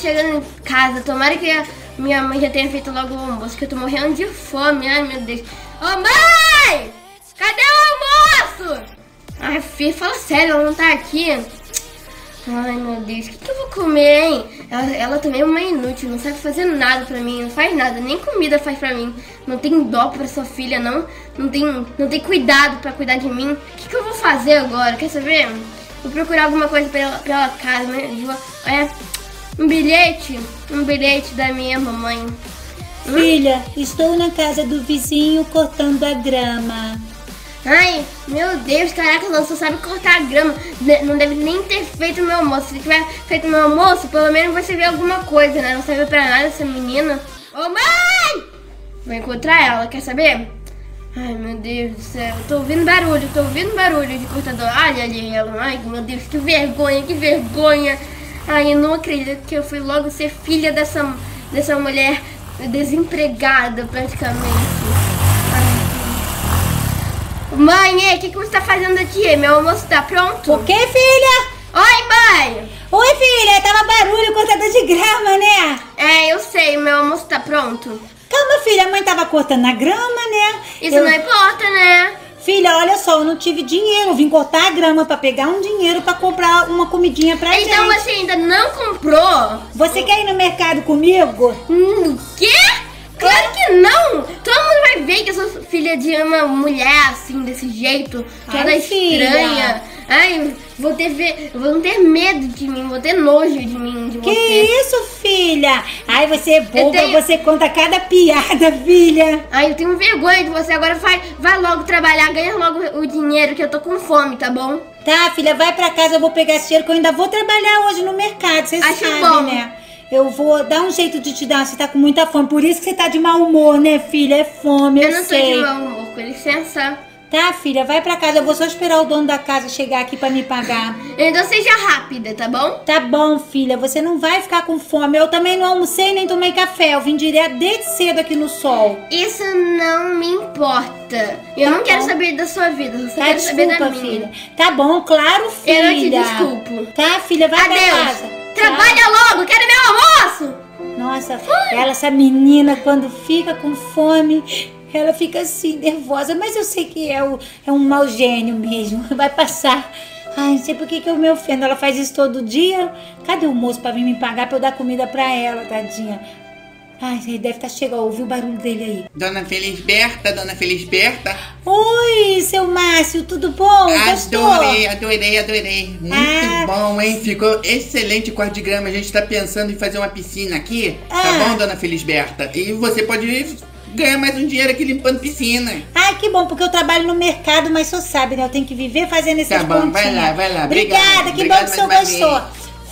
chegando em casa. Tomara que minha mãe já tenha feito logo o almoço, que eu tô morrendo de fome. Ai, meu Deus. Ô, mãe! Cadê o almoço? Ai, filha, fala sério, ela não tá aqui. Ai, meu Deus, o que, que eu vou comer, hein? Ela, ela também é uma inútil, não sabe fazer nada pra mim, não faz nada, nem comida faz pra mim. Não tem dó pra sua filha, não. Não tem, não tem cuidado pra cuidar de mim. O que, que eu vou fazer agora? Quer saber? Vou procurar alguma coisa pra ela, pra ela casa, né? Vou, é, um bilhete, um bilhete da minha mamãe. Filha, estou na casa do vizinho cortando a grama. Ai, meu Deus, caraca, ela só sabe cortar a grama. Não deve nem ter feito meu almoço. Se tiver feito meu almoço, pelo menos vai servir alguma coisa, né? Não serve pra nada essa menina. Ô mãe! Vou encontrar ela, quer saber? Ai, meu Deus do céu. Eu tô ouvindo barulho, tô ouvindo barulho de cortador. Olha ali ela. Ai, meu Deus, que vergonha, que vergonha. Ai, eu não acredito que eu fui logo ser filha dessa, dessa mulher desempregada, praticamente. Ai. Mãe, o que, que você tá fazendo aqui? Meu almoço tá pronto? O que, filha? Oi, mãe! Oi, filha, tava barulho, cortador de grama, né? É, eu sei, meu almoço tá pronto. Calma, filha, a mãe tava cortando a grama, né? Isso Eu- não importa, né? Só, eu não tive dinheiro. Eu vim cortar a grama pra pegar um dinheiro pra comprar uma comidinha pra Então gente. você ainda não comprou? Você quer ir no mercado comigo? Hum, quê? Claro que não! Todo mundo vai ver que eu sou filha de uma mulher assim, desse jeito, toda Ai, filha. Ai, vou ter, ver, vão ter medo de mim, vou ter nojo de mim, de Que você. isso, filha? Ai, você é boba, tenho- você conta cada piada, filha. Ai, eu tenho vergonha de você. Agora vai, vai logo trabalhar, ganha logo o dinheiro que eu tô com fome, tá bom? Tá, filha, vai pra casa, eu vou pegar esse dinheiro que eu ainda vou trabalhar hoje no mercado, você Acho sabe, bom. né? Eu vou dar um jeito de te dar, você tá com muita fome. Por isso que você tá de mau humor, né, filha? É fome, eu, Eu não tô sei. de mau humor, com licença. Tá, filha, vai pra casa. Eu vou só esperar o dono da casa chegar aqui pra me pagar. Então seja rápida, tá bom? Tá bom, filha, você não vai ficar com fome. Eu também não almocei nem tomei café. Eu vim direto desde cedo aqui no sol. Isso não me importa. Eu Tá não quero bom. saber da sua vida, eu só Tá, quero saber da desculpa, minha. filha. Tá bom, claro, filha. Eu não te desculpo. Tá, filha, vai pra Adeus! casa. Trabalha logo, quero meu almoço! Nossa, ela, essa menina, quando fica com fome, ela fica assim, nervosa. Mas eu sei que é, o, é um mau gênio mesmo. Vai passar. Ai, não sei por que, que eu me ofendo. Ela faz isso todo dia. Cadê o moço pra vir me pagar pra eu dar comida pra ela, tadinha? Ai, ele deve estar chegando. Ouviu o barulho dele aí. Dona Felisberta, Dona Felisberta. Oi, seu Márcio, tudo bom? Adorei, adorei, adorei. Muito Ah. bom, hein? Ficou excelente o quarto de grama. A gente tá pensando em fazer uma piscina aqui. Ah. Tá bom, Dona Felisberta? E você pode ganhar mais um dinheiro aqui limpando piscina. Ai, que bom, porque eu trabalho no mercado, mas só sabe, né? Eu tenho que viver fazendo esses Tá bom, vai lá, vai lá. Obrigada, Obrigado, que bom que o senhor gostou.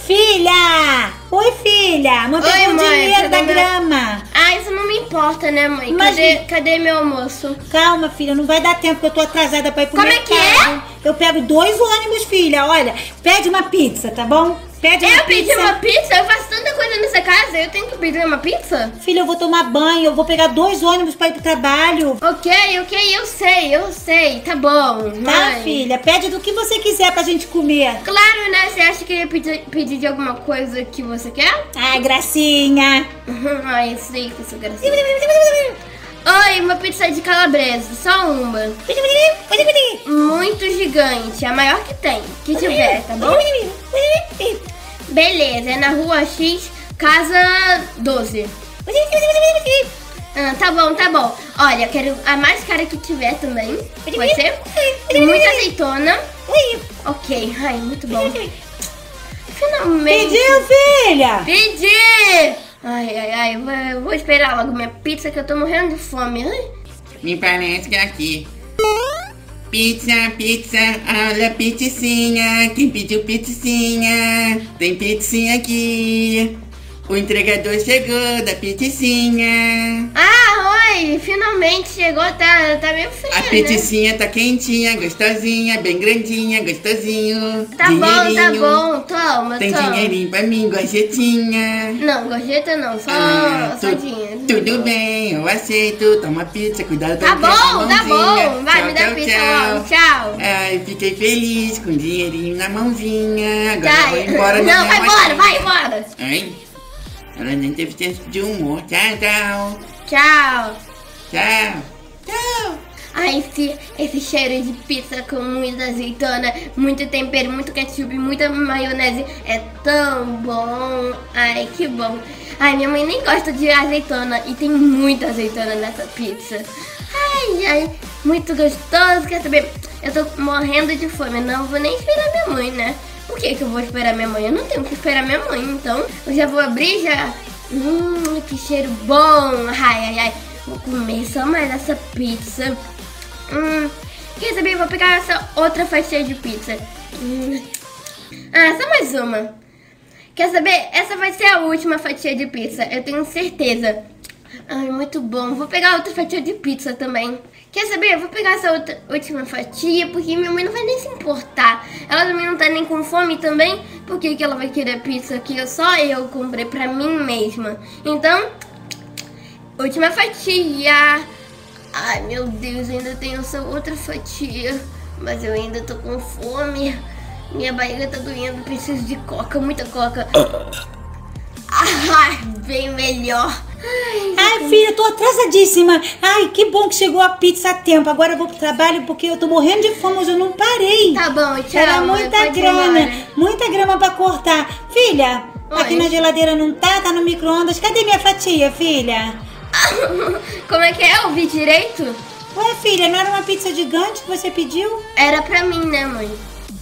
Filha! Oi, filha! Não Oi, o mãe, dinheiro da meu- grama. Ah, isso não me importa, né, mãe? Mas- Cadê, cadê meu almoço? Calma, filha, não vai dar tempo que eu tô atrasada pra ir pro Como é mercado. que é? Eu pego dois ônibus, filha. Olha, pede uma pizza, tá bom? Pede uma Eu pedi pizza. uma pizza? Eu faço tanta coisa nessa casa, eu tenho que pedir uma pizza? Filha, eu vou tomar banho, eu vou pegar dois ônibus pra ir pro trabalho. Ok, ok, eu sei, eu sei, tá bom. Tá, mãe. filha? Pede do que você quiser pra gente comer. Claro, né? Você acha que eu ia pedir, pedir de alguma coisa que você quer? Ai, gracinha. Ai, eu sei que eu sou gracinha. Oi, uma pizza de calabresa, só uma. Muito gigante, a maior que tem, que tiver, tá bom? Beleza, é na rua X, casa 12. Ah, tá bom, tá bom. Olha, eu quero a mais cara que tiver também. Pode ser? Muita azeitona. Ok, ai, muito bom. Finalmente. Pediu, filha? Pedi! Ai, ai, ai, eu vou, esperar logo minha pizza que eu tô morrendo de fome. Ai. Me parece que é aqui. Pizza, pizza, olha a pizzinha. Quem pediu pizzinha? Tem pizzinha aqui. O entregador chegou da pizzinha. Ah, oi! Finalmente chegou, tá, tá meio frio, A né? pizzinha tá quentinha, gostosinha, bem grandinha, gostosinho. Tá bom, tá bom, toma, Tem toma. dinheirinho pra mim, gorjetinha. Não, gorjeta não, só, Ah, só dinheiro. Tudo bem, eu aceito. Toma pizza, cuidado Tá da bom, tá bom. Vai, Tchau, me dá tchau, pizza tchau. logo. Tchau. Ai, fiquei feliz com o dinheirinho na mãozinha. Agora Tá, eu vou embora não, vai embora, vai embora. Ai, Ela nem teve senso de humor. Tchau, tchau. Tchau. Tchau. Tchau. Ai, esse, esse cheiro de pizza com muita azeitona, muito tempero, muito ketchup, muita maionese é tão bom. Ai, que bom. Ai, minha mãe nem gosta de azeitona e tem muita azeitona nessa pizza. Ai, ai, muito gostoso. Quer saber? Eu tô morrendo de fome, não vou nem esperar minha mãe, né? Por que, que eu vou esperar minha mãe? Eu não tenho que esperar minha mãe, então eu já vou abrir já. Hum, que cheiro bom. Ai, ai, ai. Vou comer só mais essa pizza. Hum, quer saber? Vou pegar essa outra fatia de pizza. Hum. Ah, só mais uma. Quer saber? Essa vai ser a última fatia de pizza, eu tenho certeza. Ai, muito bom. Vou pegar outra fatia de pizza também. Quer saber? Eu vou pegar essa outra, última fatia, porque minha mãe não vai nem se importar. Ela também não tá nem com fome também. Por que, ela vai querer pizza que só eu comprei pra mim mesma? Então, última fatia. Ai, meu Deus, ainda tenho essa outra fatia. Mas eu ainda tô com fome. Minha barriga tá doendo, preciso de coca, muita coca. Ai, bem melhor. Ai, filha, tô atrasadíssima. Ai, que bom que chegou a pizza a tempo. Agora eu vou pro trabalho porque eu tô morrendo de fome, hoje eu não parei. Tá bom, tchau. Era mãe, muita ir grana, muita grama pra cortar. Filha, Oi. aqui na geladeira não tá, tá no micro-ondas. Cadê minha fatia, filha? Como é que é? Eu vi direito? Ué, filha, não era uma pizza gigante que você pediu? Era pra mim, né, mãe?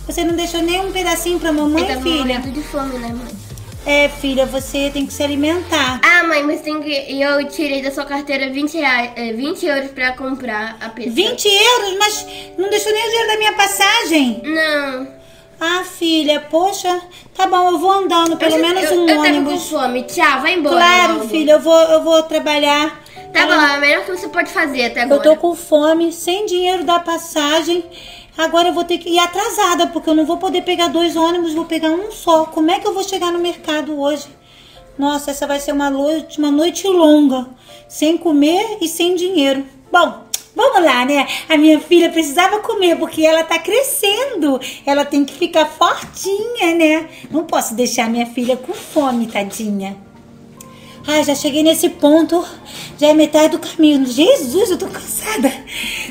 Você não deixou nem um pedacinho pra mamãe, eu tava filha? morrendo de fome, né, mãe? É, filha, você tem que se alimentar. Ah, mãe, mas tem que. Eu tirei da sua carteira 20, reais, é, 20 euros pra comprar a pizza. 20 euros? Mas não deixou nem o dinheiro da minha passagem? Não. Ah, filha, poxa, tá bom, eu vou andando, pelo eu, menos eu, um eu ônibus. Tô com fome. Tchau, vai embora. Claro, filha, eu vou, eu vou trabalhar. Tá bom, é o melhor que você pode fazer até agora. Eu tô com fome, sem dinheiro da passagem. Agora eu vou ter que ir atrasada, porque eu não vou poder pegar dois ônibus, vou pegar um só. Como é que eu vou chegar no mercado hoje? Nossa, essa vai ser uma noite, uma noite longa, sem comer e sem dinheiro. Bom, vamos lá, né? A minha filha precisava comer porque ela tá crescendo. Ela tem que ficar fortinha, né? Não posso deixar minha filha com fome, tadinha. Ai, já cheguei nesse ponto, já é metade do caminho. Jesus, eu tô cansada.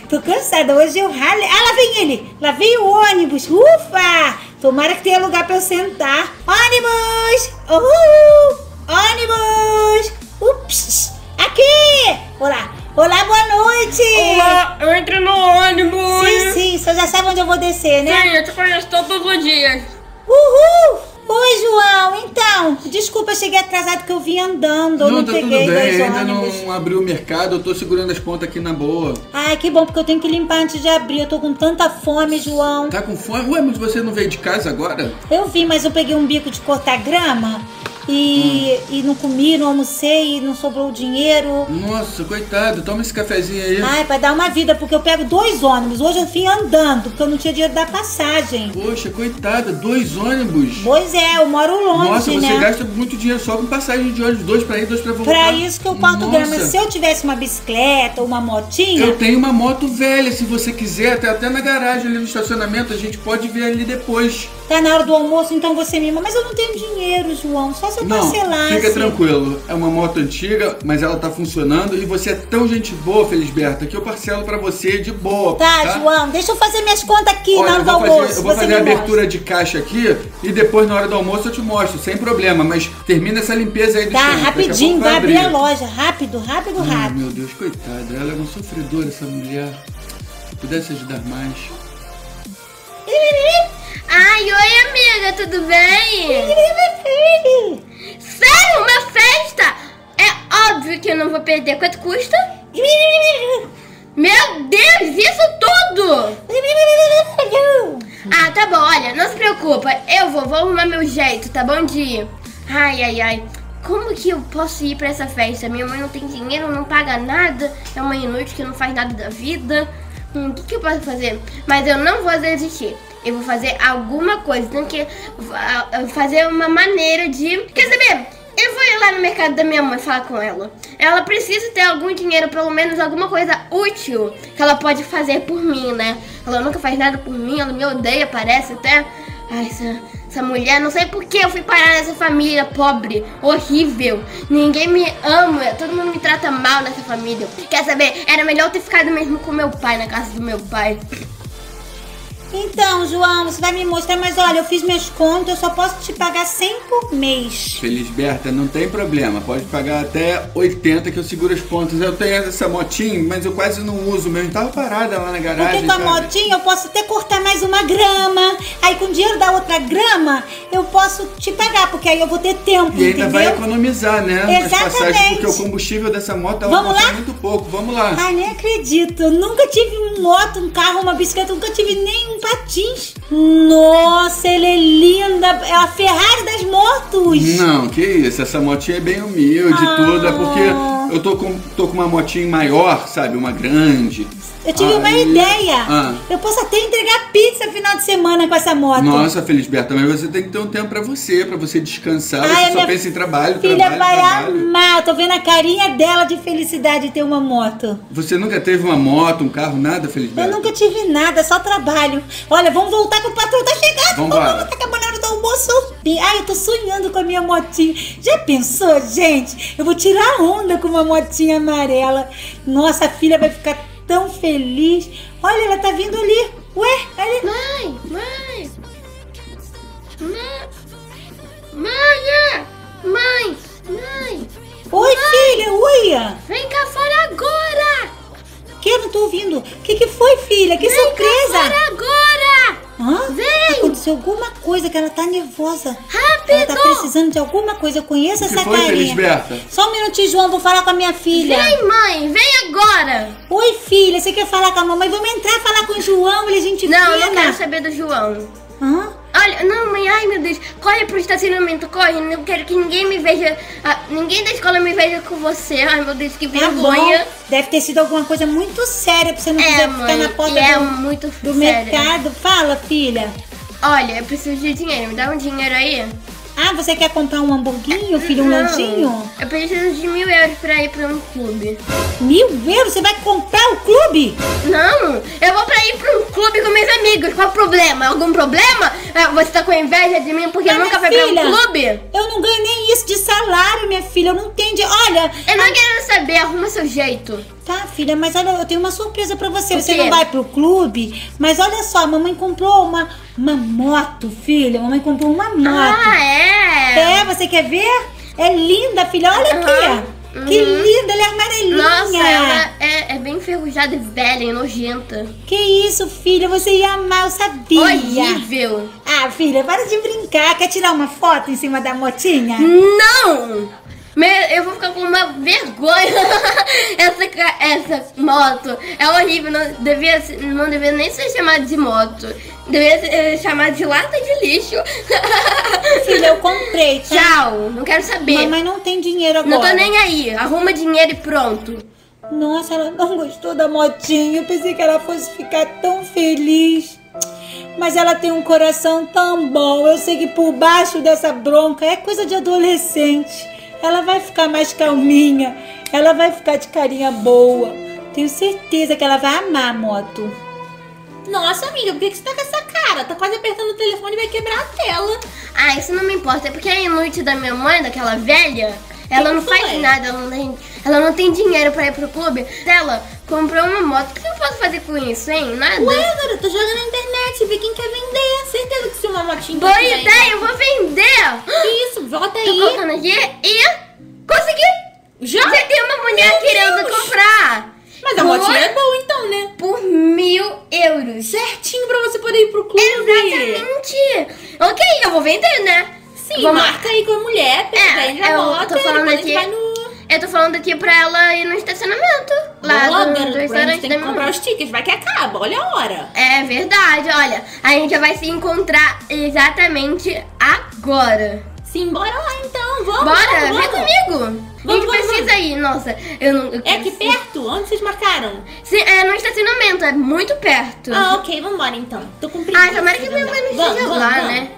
Tô cansada. Hoje eu ralei. Ah, lá vem ele. Lá vem o ônibus. Ufa! Tomara que tenha lugar pra eu sentar. Ônibus! Uhul! Ônibus! Ups! Aqui! Olá! Olá, boa noite! Olá, eu entrei no ônibus. Sim, sim, você já sabe onde eu vou descer, né? Sim, eu te conheço todos os dias. Uhul! Oi, João. Então, desculpa, cheguei atrasado que eu vim andando. Eu não, tá tudo peguei bem, dois ainda não abriu o mercado, eu tô segurando as pontas aqui na boa. Ai, que bom, porque eu tenho que limpar antes de abrir. Eu tô com tanta fome, João. Tá com fome? Ué, mas você não veio de casa agora? Eu vim, mas eu peguei um bico de cortar grama e, e não comi, não almocei, não sobrou dinheiro. Nossa, coitado, toma esse cafezinho aí. Ai, pra dar uma vida, porque eu pego dois ônibus. Hoje eu vim andando, porque eu não tinha dinheiro da passagem. Poxa, coitada, dois ônibus. Pois é, eu moro longe, Nossa, você né? gasta muito dinheiro só com passagem de ônibus, dois pra ir, dois pra voltar. Pra isso que eu corto grama. Se eu tivesse uma bicicleta ou uma motinha, Eu tenho uma moto velha, se você quiser, até, até na garagem ali no estacionamento, a gente pode ver ali depois. Tá na hora do almoço, então você me. Mas eu não tenho dinheiro, João. Só se eu Não, parcelasse. fica tranquilo. É uma moto antiga, mas ela tá funcionando e você é tão gente boa, Felisberta, que eu parcelo pra você de boa. Tá, João, deixa eu fazer minhas contas aqui Olha, na hora do vou almoço. fazer, eu vou você fazer a abertura mostra. de caixa aqui e depois na hora do almoço eu te mostro, sem problema. Mas termina essa limpeza aí do Tá, chão, rapidinho, vai abrir a loja. Rápido, rápido, Ai, rápido. meu Deus, coitada, ela é uma sofredora essa mulher. Se pudesse ajudar mais. Ai, oi, amiga, tudo bem? Sério, uma festa? É óbvio que eu não vou perder. Quanto custa? Meu Deus, isso tudo! Ah, tá bom, olha, não se preocupa. Eu vou, vou arrumar meu jeito, tá bom, de Ai, ai, ai. Como que eu posso ir pra essa festa? Minha mãe não tem dinheiro, não paga nada. É uma inútil que não faz nada da vida. Hum, o que, que eu posso fazer? Mas eu não vou desistir. Eu vou fazer alguma coisa. Tenho que ah, ah, fazer uma maneira de. Quer saber? Eu vou ir lá no mercado da minha mãe falar com ela. Ela precisa ter algum dinheiro, pelo menos alguma coisa útil que ela pode fazer por mim, né? Ela nunca faz nada por mim, ela me odeia, parece até. Ai, essa, essa mulher, não sei por que eu fui parar nessa família pobre, horrível. Ninguém me ama, todo mundo me trata mal nessa família. Quer saber? Era melhor eu ter ficado mesmo com meu pai, na casa do meu pai. Então, João, você vai me mostrar, mas olha, eu fiz minhas contas, eu só posso te pagar 100 por mês. Felisberta, não tem problema. Pode pagar até 80 que eu seguro as pontas. Eu tenho essa motinha, mas eu quase não uso mesmo. Tava parada lá na garagem. Porque com a sabe? motinha eu posso até cortar mais uma grama. Aí com o dinheiro da outra grama, eu posso te pagar, porque aí eu vou ter tempo, E ainda entendeu? vai economizar, né? Exatamente. passagens, porque o combustível dessa moto ela Vamos custa lá? muito pouco. Vamos lá. Ai, nem acredito. Eu nunca tive um moto, um carro, uma bicicleta, nunca tive nem um patins. Nossa, ela é linda. É a Ferrari das motos. Não, que isso. Essa motinha é bem humilde e Ah. É porque eu tô com, tô com uma motinha maior, sabe? Uma grande. Eu tive uma Aí- ideia. Ah. Eu posso até entregar pizza final de semana com essa moto. Nossa, Felisberta, mas você tem que ter um tempo pra você, pra você descansar. Ai, você só pensa em trabalho, Filha trabalho, vai trabalho. amar. Eu tô vendo a carinha dela de felicidade de ter uma moto. Você nunca teve uma moto, um carro, nada, Eu Felisberta? nunca tive nada, só trabalho. Olha, vamos voltar que o patrão tá chegando. Vamos, tá acabando do almoço. Ai, eu tô sonhando com a minha motinha. Já pensou, gente? Eu vou tirar onda com uma motinha amarela. Nossa, a filha vai ficar tão feliz. Olha, ela tá vindo ali. Ué, ali. Mãe, mãe. Mãe. Mãe, mãe, mãe. Oi, filha, oi. Vem cá fora agora. Que eu não tô ouvindo. O que, que foi, filha? Que Vem cá surpresa. fora agora. Hã? Vem. Aconteceu alguma coisa que ela tá nervosa. Rápido. Ela tá precisando de alguma coisa. Eu conheço essa foi, carinha. Felisberta? Só um minutinho, João. Vou falar com a minha filha. Vem, mãe, vem agora. Oi, filha. Você quer falar com a mamãe? Vamos entrar e falar com o João. Ele é gente Não, fina. não quero saber do João. Hã? Olha, não, mãe, ai meu Deus, corre pro estacionamento, corre. Não quero que ninguém me veja, ah, ninguém da escola me veja com você. Ai meu Deus, que Tá vergonha. bom. Deve ter sido alguma coisa muito séria pra você não É, quiser mãe, ficar na porta é do, muito do sério. mercado. Fala, filha. Olha, eu preciso de dinheiro, me dá um dinheiro aí. Ah, você quer comprar um hamburguinho, filho? Um Não, lanchinho? Eu preciso de mil euros pra ir pra um clube. Mil euros? Você vai comprar o clube? Não, eu vou pra ir pra um clube com meus amigos. Qual o problema? Algum problema? Ah, Você tá com inveja de mim porque Mas, nunca minha foi pra filha, um clube? Eu não de salário, minha filha. Eu não entendi. Olha, Eu não quero saber, arruma seu jeito. Tá, filha, mas olha, eu tenho uma surpresa pra você. Você não vai pro clube, mas olha só, a mamãe comprou uma, uma moto, filha. A mamãe comprou uma moto. Ah, é? É, você quer ver? É linda, filha. Olha Aham. aqui. Que Uhum. linda, ela é amarelinha. Nossa, ela é, é bem enferrujada e velha e nojenta. Que isso, filha, você ia amar, eu sabia. Horrível. Ah, filha, para de brincar. Quer tirar uma foto em cima da motinha? Não! Eu vou ficar com uma vergonha. essa, essa moto é horrível. Não devia, não devia nem ser chamada de moto. Devia ser eh, chamada de lata de lixo. Filha, eu comprei, tá? Tchau, não quero saber. Mamãe não tem dinheiro agora. não tô nem aí. Arruma dinheiro e pronto. Nossa, ela não gostou da motinha. Eu pensei que ela fosse ficar tão feliz. Mas ela tem um coração tão bom. Eu sei que por baixo dessa bronca é coisa de adolescente. Ela vai ficar mais calminha. Ela vai ficar de carinha boa. Tenho certeza que ela vai amar a moto. Nossa, amiga, por que que você tá com essa cara? Tá quase apertando o telefone e vai quebrar a tela. Ah, isso não me importa. É porque a inútil da minha mãe, daquela velha, ela não faz nada. Ela não, tem, ela não tem dinheiro pra ir pro clube. Ela comprou uma moto. O que eu posso fazer com isso, hein? Nada. Ué, garota, joga na internet, vê quem quer vender. Certeza que se uma motinha... Boa ideia, eu vou vender. Que isso, Tô aí. colocando aqui e consegui. Já? Já tem uma mulher Meu querendo Deus. comprar. Mas a Por- motinha é boa então, né? Por mil euros. Certinho pra você poder ir pro clube. Exatamente. Ok, eu vou vender, né? Sim, Vamos marca aí com a mulher, É, vende a eu moto tô falando aqui- vai no... Eu tô falando aqui pra ela ir no estacionamento. Lá Boa, do, do restaurante tem que comprar os tickets, vai que acaba, olha a hora. É verdade, olha. A gente já vai se encontrar exatamente agora. Sim, bora lá então, vamos, Bora, vamos, vem vamos. comigo. a gente Vamos, vamos, precisa ir. Nossa, eu não. Eu É aqui perto? Onde vocês marcaram? Sim, é no estacionamento, é muito perto. Ah, ok, vambora então. Tô com preguiça. Ah, tomara que minha mãe não Vamos, esteja vamos, lá, vamos. né?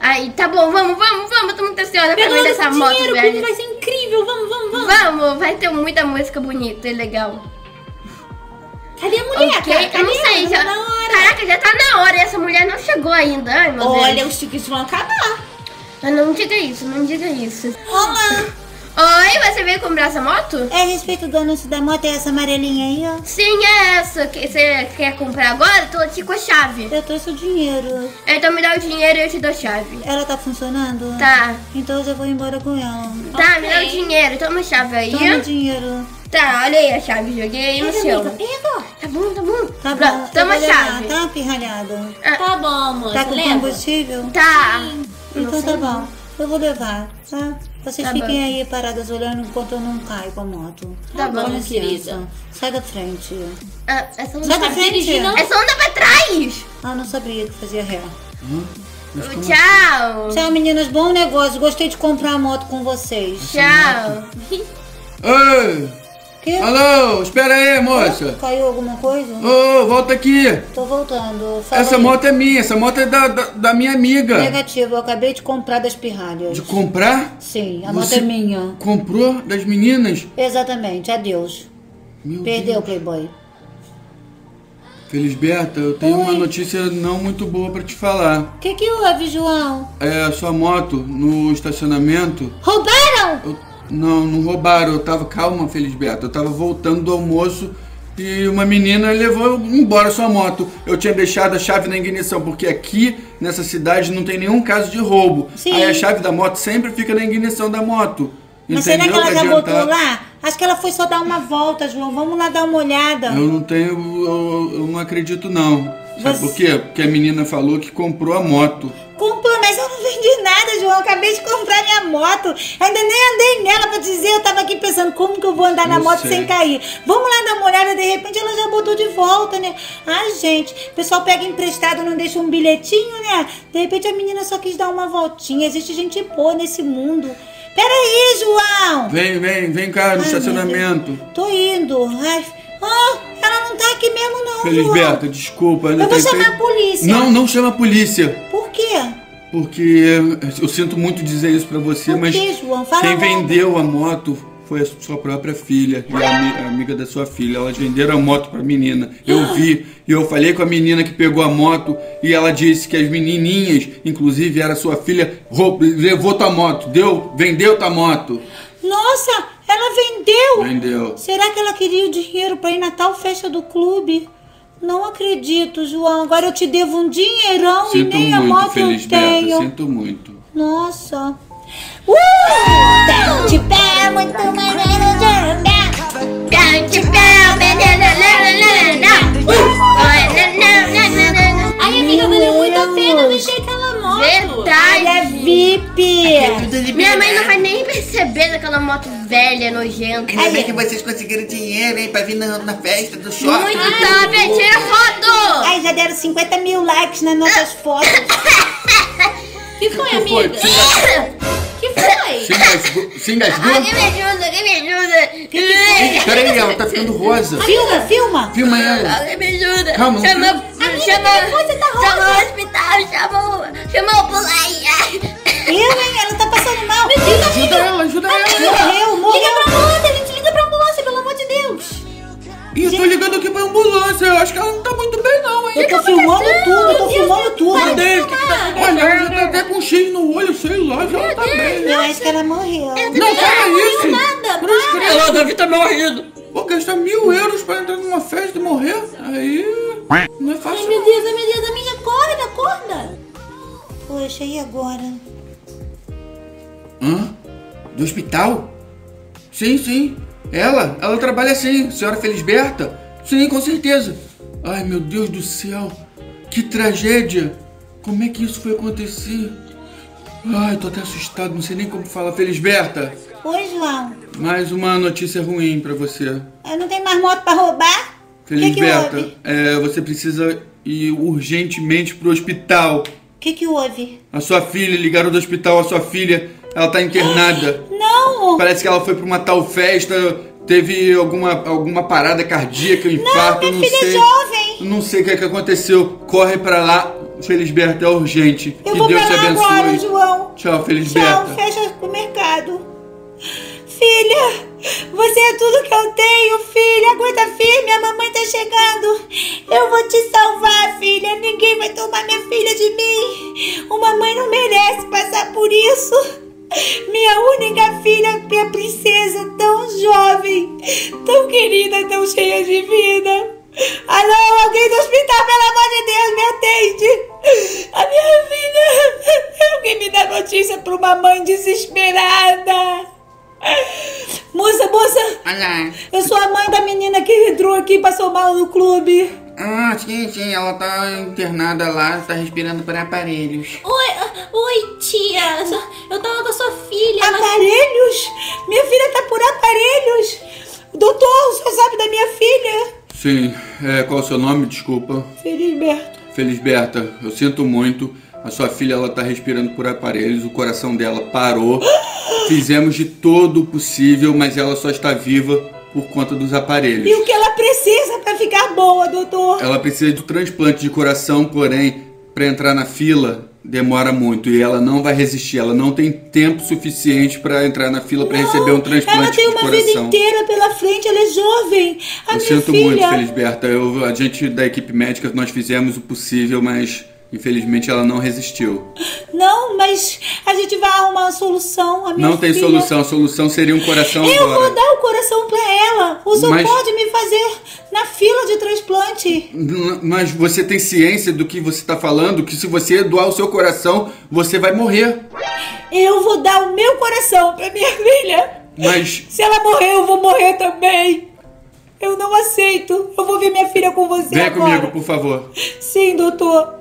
Aí, tá bom, vamos, vamos, vamos. Tô muito ansiosa pra ver essa moto, dinheiro, velho. vai ser incrível, vamos, vamos, vamos. Vamos, vai ter muita música bonita e legal. Cadê a mulher, Ok? cara? Eu Cadê não sei, já. Tá na hora. Caraca, já tá na hora e essa mulher não chegou ainda. Ai, meu Olha, Deus. os tickets vão acabar. Mas não diga isso, não diga isso. Olá. Oi, você veio comprar essa moto? É a respeito do anúncio da moto, é essa amarelinha aí, ó. Sim, é essa. Que Você quer comprar agora? Tô aqui com a chave. Eu trouxe o dinheiro. Então me dá o dinheiro e eu te dou a chave. Ela tá funcionando? Tá. Então eu já vou embora com ela. Tá, me dá o dinheiro. Toma a chave aí. Toma o dinheiro. Tá, olha aí a chave. Joguei aí no pega. Tá bom, tá bom. Tá Pronto, bom. Toma a chave. Tá, pirralhada? Tá bom, moça. Tá com leva. combustível? Tá. Então Não tá bom. Eu vou levar, tá? Vocês Tá fiquem bom. aí paradas olhando enquanto eu não caio com a moto. Tá bom, licença. querida. Sai da frente. Ah, essa não Sai da tá frente. dirigindo? Essa onda pra trás. Ah, não sabia que fazia ré. Tchau. Tchau, meninas. Bom negócio. Gostei de comprar a moto com vocês. Tchau. Oi! Que? Alô, espera aí, moça. Caiu alguma coisa? Ô, volta aqui. Tô voltando. Fala Essa aí. moto é minha, essa moto é da, da, da minha amiga. Negativo, eu acabei de comprar das pirralhas. De comprar? Sim, a moto Você é minha. Comprou das meninas? Exatamente, adeus. Meu Perdeu, Playboy. Felisberta, eu tenho uma Oi. notícia não muito boa pra te falar. O que que houve, João? É, a sua moto no estacionamento. Roubaram? eu- não, não roubaram. Eu tava. Calma, Felisberta. Eu tava voltando do almoço e uma menina levou embora sua moto. Eu tinha deixado a chave na ignição, porque aqui nessa cidade não tem nenhum caso de roubo. Sim. Aí a chave da moto sempre fica na ignição da moto. Mas será que Entendeu? ela já adiantar. botou lá? Acho que ela foi só dar uma volta, João. Vamos lá dar uma olhada. Eu não tenho. Eu, eu não acredito, não. Sabe Você- por quê? Porque a menina falou que comprou a moto. Comprou, mas eu não vendi nada, João. Eu acabei de comprar minha moto. Ainda nem andei nela pra dizer. Eu tava aqui pensando como que eu vou andar na Eu moto sei. sem cair. Vamos lá dar uma olhada, de repente ela já botou de volta, né? Ai, gente, o pessoal pega emprestado, não deixa um bilhetinho, né? De repente a menina só quis dar uma voltinha. Existe gente boa nesse mundo. Peraí, João! Vem, vem, vem cá no Ai, estacionamento. Tô indo. Ai, ah, ela não tá aqui mesmo, não, Felisberta, João. desculpa. Eu vou tentei- chamar a polícia. Não, não chama a polícia. Por quê? Porque eu sinto muito dizer isso pra você, Por mas quê, João? Fala quem logo. vendeu a moto foi a sua própria filha e a, ami- a amiga da sua filha. Elas venderam a moto pra menina. Eu vi e eu falei com a menina que pegou a moto e ela disse que as menininhas, inclusive era sua filha, roubou- levou tua moto, deu, vendeu tua moto. Nossa, ela vendeu. Vendeu. Será que ela queria o dinheiro pra ir na tal festa do clube? Não acredito, João. Agora eu te devo um dinheirão Sinto e nem a muito, moto eu Felisberta, tenho. sinto muito. Nossa. Uh! De pé, muito maneiro de andar. Ai, amiga, valeu muito a pena mexer aquela moto. Ela é Verdade. VIP. Minha mãe não vai nem perceber daquela moto velha, nojenta. Ainda bem que vocês conseguiram dinheiro, hein, pra vir na, na festa do shopping. Muito top, tira foto! Ai, já deram 50 mil likes nas nossas fotos. que foi, que amiga? foi? que foi? Se engasgou? Se engasgou? Alguém me ajuda, alguém me ajuda! Peraí, ela tá ficando rosa. Filma, filma. Filma ela. Alguém me ajuda! Calma, chama, chama, você tá rosa? chama o hospital, chama, o- chama o pulaia! Eu, hein? Ela tá passando mal. Ajuda ela, ajuda ela. Morreu, Liga morreu. Liga pra Ih, eu tô ligando aqui pra ambulância. Eu acho que ela não tá muito bem, não, hein? Eu tô filmando tudo, eu tô filmando tudo. Meu Deus, o que que tá acontecendo? Ela já tá até com um X no olho, sei lá, já não tá bem. Eu acho que ela morreu. Não, fala isso. Cruz credo. Ela deve ter morrido! Vou gastar mil euros pra entrar numa festa e morrer? Aí. Não é Ai, fácil. meu não. Deus, ai, meu Deus, amiga, acorda, acorda. Poxa, e agora? Hã? Do hospital? Sim, sim. Ela? Ela trabalha assim, senhora Felisberta? Sim, com certeza. Ai, meu Deus do céu. Que tragédia. Como é que isso foi acontecer? Ai, tô até assustado, não sei nem como falar. Felisberta, Oi, João. mais uma notícia ruim pra você. Eu não tenho mais moto pra roubar? O que que Felisberta, houve? é, você precisa ir urgentemente pro hospital. O que que houve? A sua filha, ligaram do hospital, a sua filha, ela tá internada. Não! Parece que ela foi pra uma tal festa, teve alguma, alguma parada cardíaca, um infarto, minha eu não filha é sei. jovem. Não sei o que, é que aconteceu. Corre pra lá, Felisberta, é urgente. Eu que vou Deus pra te lá abençoe. agora, João. Tchau, Felisberta. Tchau, fecha o mercado. filha! Você é tudo que eu tenho, filha! Aguenta firme, a mamãe tá chegando! Eu vou te salvar, filha! Ninguém vai tomar minha filha de mim! Uma mãe não merece passar por isso! Minha única filha, minha princesa, tão jovem, tão querida, tão cheia de vida. Alô, alguém do hospital, pelo amor de Deus, me atende. A minha filha, alguém me dá notícia para uma mãe desesperada. Moça, moça, Olá. eu sou a mãe da menina que entrou aqui e passou mal no clube. Ah, sim, sim, ela tá internada lá, tá respirando por aparelhos. Oi, ah, oi, tia. Eu tava com a sua filha. mas- Aparelhos? Minha filha tá por aparelhos. Doutor, o senhor sabe da minha filha? Sim, é, qual é o seu nome? Desculpa. Felisberto. Felisberta, eu sinto muito. A sua filha ela tá respirando por aparelhos, o coração dela parou. Fizemos de todo o possível, mas ela só está viva por conta dos E aparelhos. o que ela precisa pra ficar boa, doutor? Ela precisa de um transplante de coração, porém, para entrar na fila demora muito e ela não vai resistir. Ela não tem tempo suficiente para entrar na fila para receber um transplante ela tem de uma coração. vida inteira pela frente, ela é jovem. A Eu minha sinto filha. muito, Felisberta. Eu, a gente da equipe médica, nós fizemos o possível, mas infelizmente ela não resistiu. Não, mas a gente vai arrumar uma solução. A minha não tem filha- solução. A solução seria um coração Eu agora. vou dar o coração pra ela. O senhor Mas- pode me fazer na fila de transplante. Mas você tem ciência do que você está falando? Que se você doar o seu coração, você vai morrer. Eu vou dar o meu coração pra minha filha. Mas Se ela morrer, eu vou morrer também. Eu não aceito. Eu vou ver minha filha com você venha agora. comigo, por favor. Sim, doutor.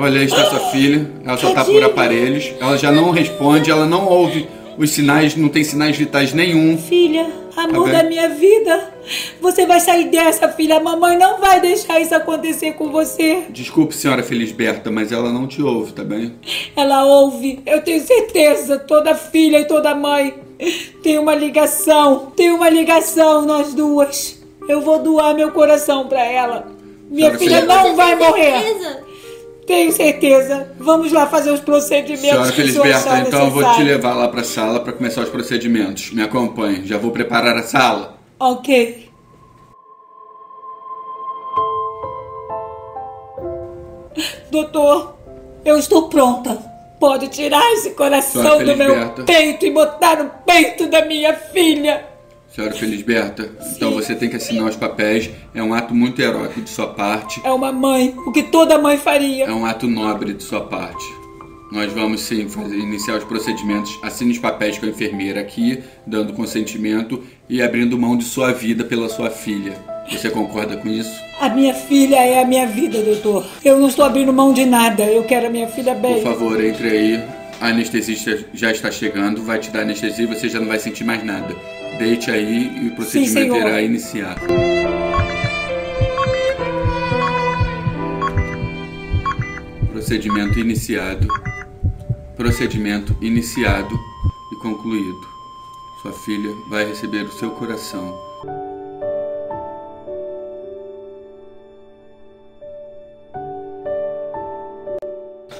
Olha, aí está sua filha. Ela só está por aparelhos. Ela já não responde, ela não ouve os sinais, não tem sinais vitais nenhum. Filha, amor bem. da minha vida. Você vai sair dessa, filha. A mamãe não vai deixar isso acontecer com você. Desculpe, senhora Felisberta, mas ela não te ouve, tá bem? Ela ouve, eu tenho certeza. Toda filha e toda mãe tem uma ligação. Tem uma ligação, nós duas. Eu vou doar meu coração pra ela. Minha Senhora filha não vai morrer. certeza? Tenho certeza. Vamos lá fazer os procedimentos Senhora Felisberta, então eu vou te levar lá para a sala para começar os procedimentos. Me acompanhe, já vou preparar a sala. Ok. Doutor, eu estou pronta. Pode tirar esse coração do meu peito e botar no peito da minha filha. Senhora Felisberta, então você tem que assinar os papéis. É um ato muito heróico de sua parte. É uma mãe, o que toda mãe faria. É um ato nobre de sua parte. Nós vamos sim fazer, iniciar os procedimentos. Assine os papéis com a enfermeira aqui, dando consentimento e abrindo mão de sua vida pela sua filha. Você concorda com isso? A minha filha é a minha vida, doutor. Eu não estou abrindo mão de nada. Eu quero a minha filha Por bem. favor, entre aí. A anestesista já está chegando, vai te dar anestesia e você já não vai sentir mais nada. Deite aí e o procedimento senhor. irá iniciar. Procedimento iniciado. Procedimento iniciado e concluído. Sua filha vai receber o seu coração.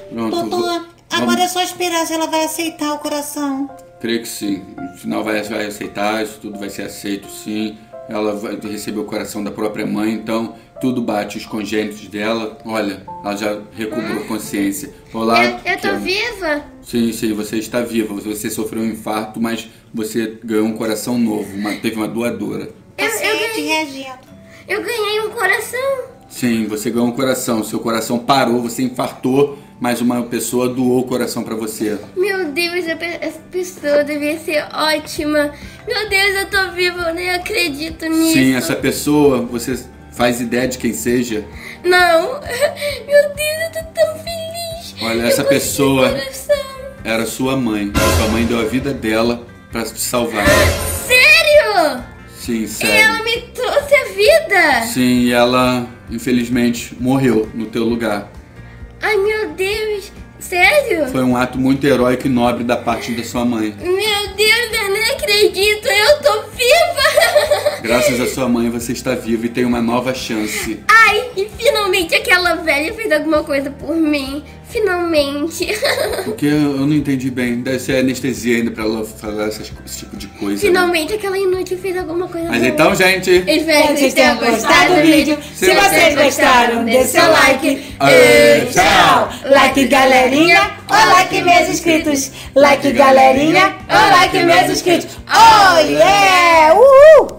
Pronto. Doutor, agora é só esperar se ela vai aceitar o coração. Creio que sim. No final vai, vai aceitar, isso tudo vai ser aceito sim. Ela vai receber o coração da própria mãe, então tudo bate os congênitos dela. Olha, ela já recobrou consciência. Olá. Eu, eu tô Kelly. viva? Sim, sim, você está viva. Você sofreu um infarto, mas você ganhou um coração novo. uma- teve uma doadora. Eu, eu, ganhei, eu ganhei um coração. Sim, você ganhou um coração. Seu coração parou, você infartou, mas uma pessoa doou o coração para você. Meu Deus, essa pessoa devia ser ótima. Meu Deus, eu tô viva, eu nem acredito nisso. Sim, essa pessoa, você faz ideia de quem seja? Não. Meu Deus, eu tô tão feliz. Olha, essa pessoa-. Era sua mãe. Sua mãe deu a vida dela para te salvar. Sério? Sim, Ela sério. me trouxe a vida. Sim, e ela infelizmente morreu no teu lugar. Ai, meu Deus. Sério? Foi um ato muito heróico e nobre da parte da sua mãe. Meu Deus, eu nem acredito. Eu tô viva. Graças à sua mãe você está vivo e tem uma nova chance. Ai, e finalmente aquela velha fez alguma coisa por mim. Finalmente. Porque eu eu não entendi bem. Deve ser anestesia ainda pra ela falar essas- esse tipo de coisa. né? Finalmente aquela inútil fez alguma coisa Mas boa. então, gente. Espero que vocês tenham gostado do vídeo. Se vocês gostaram, dê seu like. E tchau. Like galerinha, ou like meus inscritos. Like galerinha, ou like meus inscritos. Oh yeah!